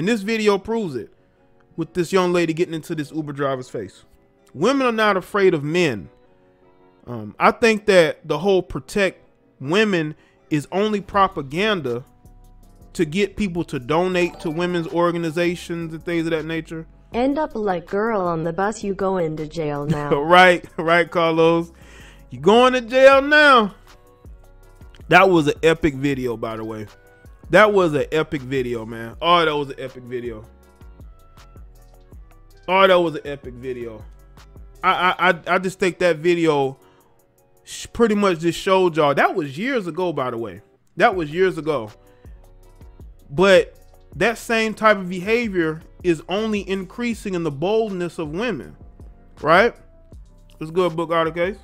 And this video proves it with this young lady getting into this Uber driver's face. Women are not afraid of men. Um, I think that the whole protect women is only propaganda to get people to donate to women's organizations and things of that nature. End up like girl on the bus, you go into jail now. right, right, Carlos. You going to jail now. That was an epic video, by the way. That was an epic video, man. Oh, that was an epic video. Oh, that was an epic video. I I I just think that video pretty much just showed y'all that was years ago, by the way. That was years ago. But that same type of behavior is only increasing in the boldness of women, right? Let's go book out of case.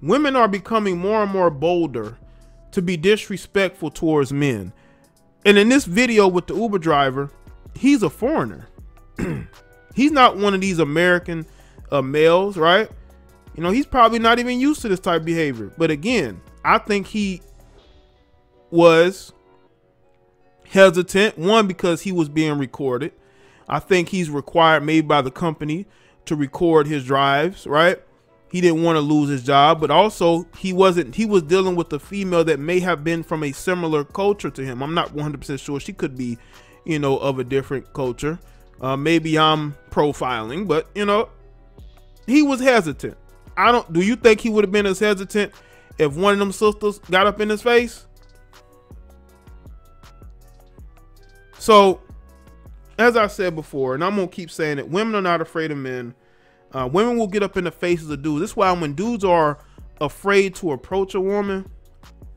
Women are becoming more and more bolder to be disrespectful towards men. And in this video with the Uber driver, he's a foreigner. he's not one of these American uh, males, right? You know, he's probably not even used to this type of behavior. But again, I think he was hesitant. One, because he was being recorded. I think he's required, maybe by the company, to record his drives, right? He didn't want to lose his job, but also he wasn't, he was dealing with a female that may have been from a similar culture to him. I'm not 100% sure. She could be, you know, of a different culture. Uh, maybe I'm profiling, but, you know, he was hesitant. I don't, do you think he would have been as hesitant if one of them sisters got up in his face? So, as I said before, and I'm gonna keep saying it, women are not afraid of men. Uh, women will get up in the faces of dudes. This is why when dudes are afraid to approach a woman,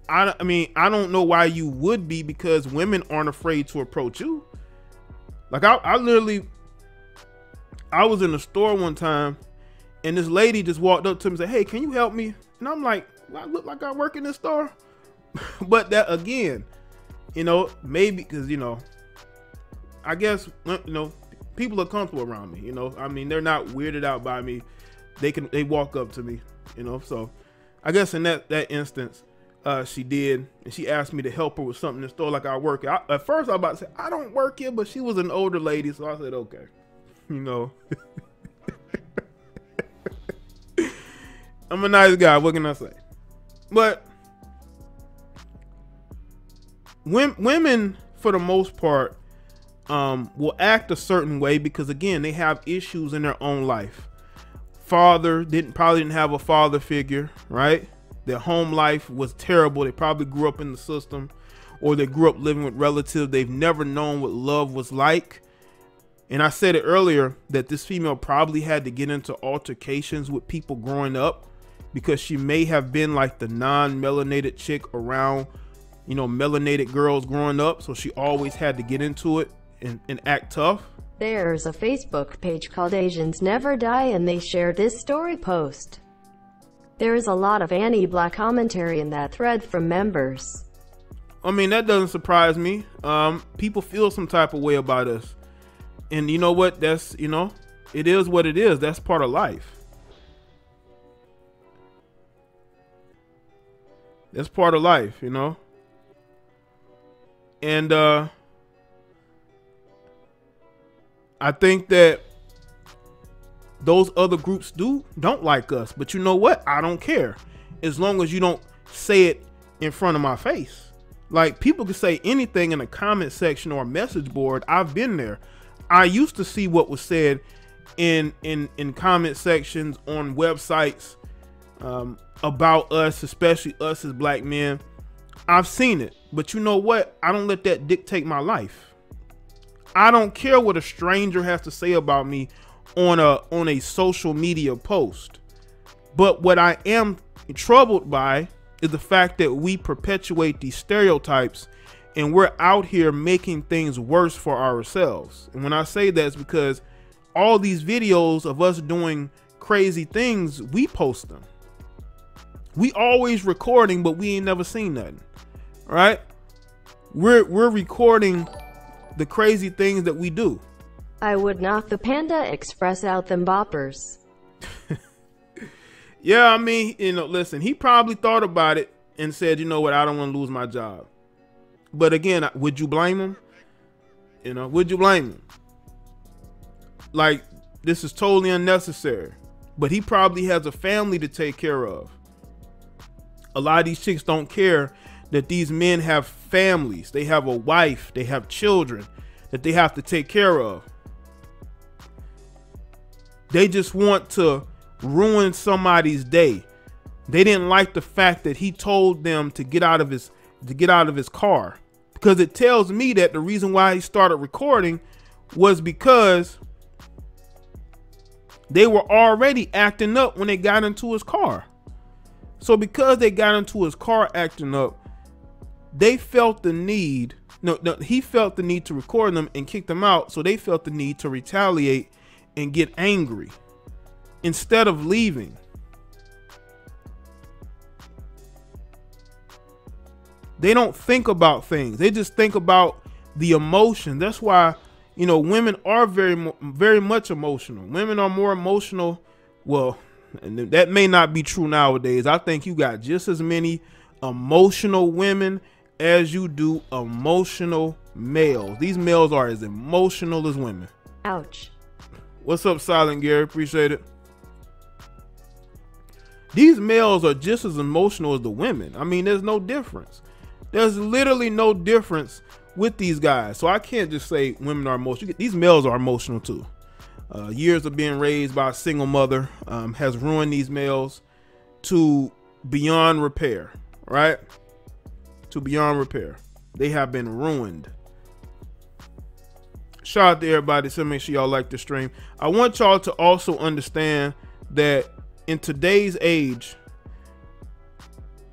I, I mean, I don't know why you would be because women aren't afraid to approach you. Like I, I literally, I was in the store one time, and this lady just walked up to me and said, "Hey, can you help me?" And I'm like, "I look like I work in this store," but that again, you know, maybe because you know I guess you know people are comfortable around me. You know, I mean they're not weirded out by me. They can they walk up to me. You know, so I guess in that that instance, uh, she did, and she asked me to help her with something in store like I work. I, at first, I about to say I don't work here, but she was an older lady, so I said okay. You know, I'm a nice guy. What can I say? But women, for the most part, um, will act a certain way because again they have issues in their own life. Father didn't probably didn't have a father figure, right? Their home life was terrible. They probably grew up in the system, or they grew up living with relatives. They've never known what love was like. And I said it earlier that this female probably had to get into altercations with people growing up because she may have been like the non-melanated chick around, you know, melanated girls growing up. So she always had to get into it and, and act tough. There's a Facebook page called Asians Never Die and they shared this story post. There is a lot of anti-black commentary in that thread from members. I mean, that doesn't surprise me. Um, people feel some type of way about us. And you know what? That's, you know, it is what it is. That's part of life. That's part of life, you know? And, uh, I think that those other groups do don't like us, but you know what? I don't care as long as you don't say it in front of my face. Like people can say anything in a comment section or a message board. I've been there. I used to see what was said in in in comment sections on websites um, about us, especially us as black men. I've seen it, but you know what? I don't let that dictate my life. I don't care what a stranger has to say about me on a on a social media post. But what I am troubled by is the fact that we perpetuate these stereotypes and we're out here making things worse for ourselves. And when I say that, it's because all these videos of us doing crazy things, we post them. We always recording, but we ain't never seen nothing. Right? We're we're recording the crazy things that we do. I would knock the Panda Express out them boppers. yeah, I mean, you know, listen, he probably thought about it and said, you know what, I don't want to lose my job. But again, would you blame him? You know, would you blame him? Like, this is totally unnecessary. But he probably has a family to take care of. A lot of these chicks don't care that these men have families, they have a wife, they have children that they have to take care of. They just want to ruin somebody's day. They didn't like the fact that he told them to get out of his to get out of his car because it tells me that the reason why he started recording was because they were already acting up when they got into his car. So because they got into his car acting up, they felt the need. No, no, he felt the need to record them and kick them out. So they felt the need to retaliate and get angry instead of leaving. They don't think about things. They just think about the emotion. That's why, you know, women are very very much emotional. Women are more emotional. Well, and that may not be true nowadays. I think you got just as many emotional women as you do emotional males. These males are as emotional as women. Ouch. What's up, Silent Gary? Appreciate it. These males are just as emotional as the women. I mean, there's no difference. There's literally no difference with these guys. So I can't just say women are emotional. These males are emotional too. Uh, years of being raised by a single mother um, has ruined these males to beyond repair, right? To beyond repair. They have been ruined. Shout out to everybody. So make sure y'all like the stream. I want y'all to also understand that in today's age,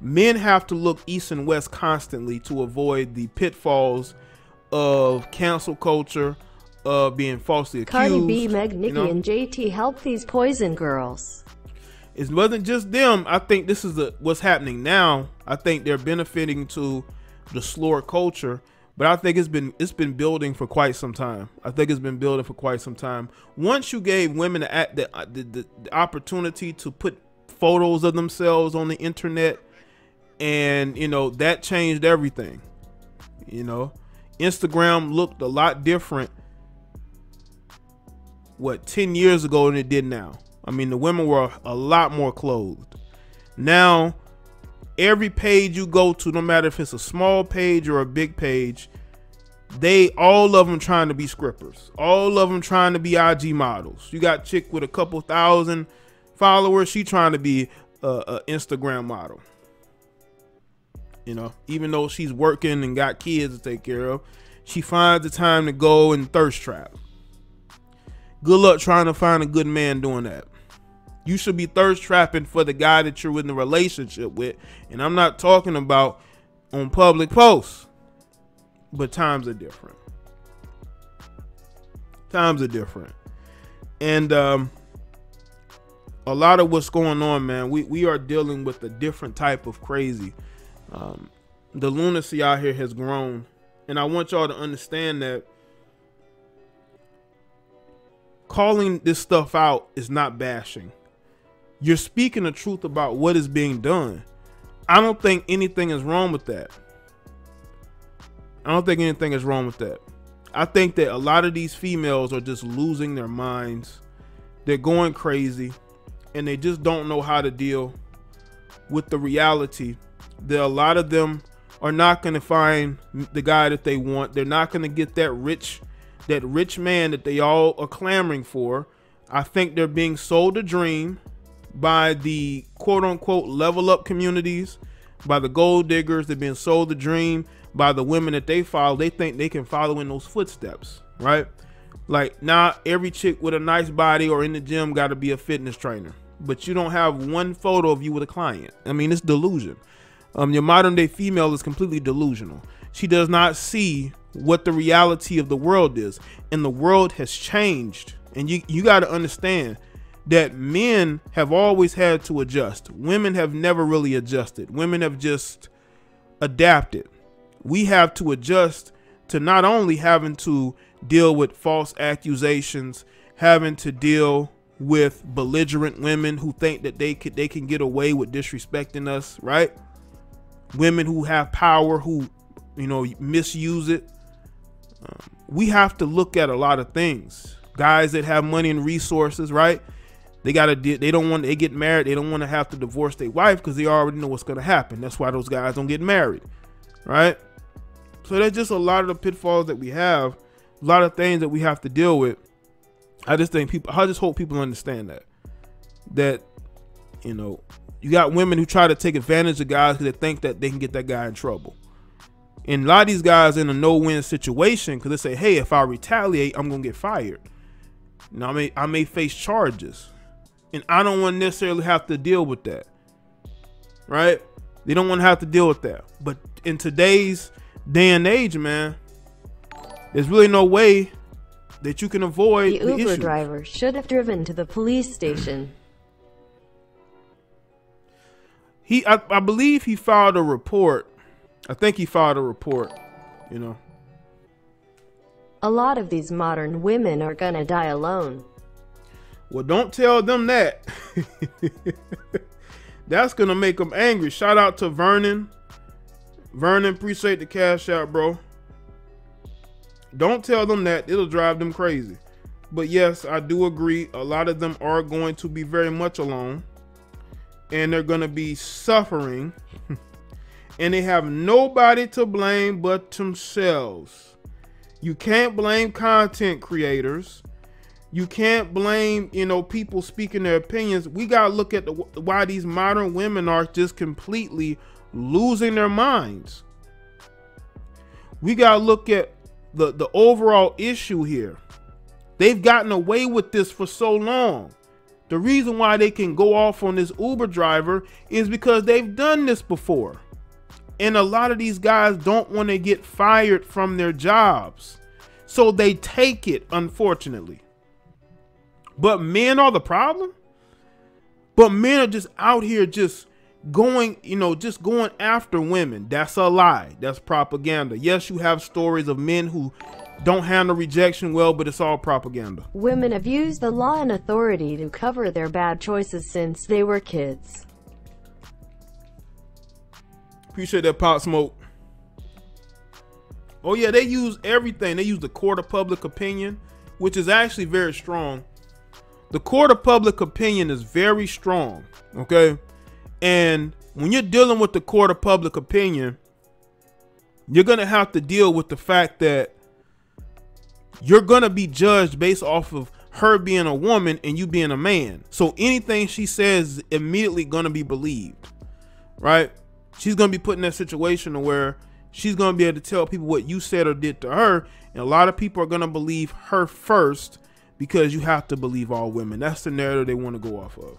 men have to look east and west constantly to avoid the pitfalls of cancel culture, of being falsely accused. Cardi B, Meg, Nicki, you know? and JT help these poison girls. It wasn't just them. I think this is the, what's happening now. I think they're benefiting to the slower culture, but I think it's been it's been building for quite some time. I think it's been building for quite some time. Once you gave women the uh, the, the, the opportunity to put photos of themselves on the internet, and you know that changed everything. You know, Instagram looked a lot different what 10 years ago than it did now. I mean, the women were a lot more clothed. Now, every page you go to, no matter if it's a small page or a big page, they all of them trying to be scrippers. All of them trying to be IG models. You got chick with a couple thousand followers, she trying to be a, a Instagram model. You know, even though she's working and got kids to take care of, she finds the time to go and thirst trap. Good luck trying to find a good man doing that. You should be thirst trapping for the guy that you're in the relationship with. And I'm not talking about on public posts. But times are different. Times are different. And um a lot of what's going on, man, we, we are dealing with a different type of crazy. Um, the lunacy out here has grown. And I want y'all to understand that calling this stuff out is not bashing. You're speaking the truth about what is being done. I don't think anything is wrong with that. I don't think anything is wrong with that. I think that a lot of these females are just losing their minds. They're going crazy and they just don't know how to deal with the reality that a lot of them are not going to find the guy that they want. They're not going to get that rich that rich man that they all are clamoring for. I think they're being sold a dream by the quote unquote level up communities, by the gold diggers. They're being sold the dream by the women that they follow. They think they can follow in those footsteps, right? Like now, every chick with a nice body or in the gym got to be a fitness trainer, but you don't have one photo of you with a client. I mean, it's delusion. Um, your modern day female is completely delusional. She does not see what the reality of the world is. And the world has changed. And you, you got to understand that men have always had to adjust. Women have never really adjusted. Women have just adapted. We have to adjust to not only having to deal with false accusations, having to deal with belligerent women who think that they could they can get away with disrespecting us, right? Women who have power who, you know, misuse it. Um, we have to look at a lot of things. Guys that have money and resources, right? They gotta. They don't want. They get married. They don't want to have to divorce their wife because they already know what's gonna happen. That's why those guys don't get married, right? So there's just a lot of the pitfalls that we have, a lot of things that we have to deal with. I just think people. I just hope people understand that. That, you know, you got women who try to take advantage of guys because they think that they can get that guy in trouble. And a lot of these guys in a no-win situation because they say, "Hey, if I retaliate, I'm gonna get fired." Now I may I may face charges and I don't want to necessarily have to deal with that. Right? They don't want to have to deal with that. But in today's day and age, man, there's really no way that you can avoid the, the Uber issue. driver should have driven to the police station. He, I, I believe he filed a report. I think he filed a report. You know. A lot of these modern women are gonna die alone. Well, don't tell them that. That's gonna make them angry. Shout out to Vernon. Vernon, appreciate the cash out, bro. Don't tell them that. It'll drive them crazy. But yes, I do agree. A lot of them are going to be very much alone. And they're going to be suffering. and they have nobody to blame but themselves. You can't blame content creators you can't blame you know people speaking their opinions. We got to look at the, why these modern women are just completely losing their minds. We got to look at the the overall issue here. They've gotten away with this for so long. The reason why they can go off on this uber driver is because they've done this before. And a lot of these guys don't want to get fired from their jobs. So they take it unfortunately but men are the problem. But men are just out here just going, you know, just going after women. That's a lie. That's propaganda. Yes, you have stories of men who don't handle rejection well, but it's all propaganda. Women have used the law and authority to cover their bad choices since they were kids. Appreciate that pot smoke. Oh yeah, they use everything. They use the court of public opinion, which is actually very strong the court of public opinion is very strong, okay? And when you're dealing with the court of public opinion, you're going to have to deal with the fact that you're going to be judged based off of her being a woman and you being a man. So anything she says is immediately going to be believed, right? She's going to be put in that situation where she's going to be able to tell people what you said or did to her. And a lot of people are going to believe her first because you have to believe all women. That's the narrative they want to go off of.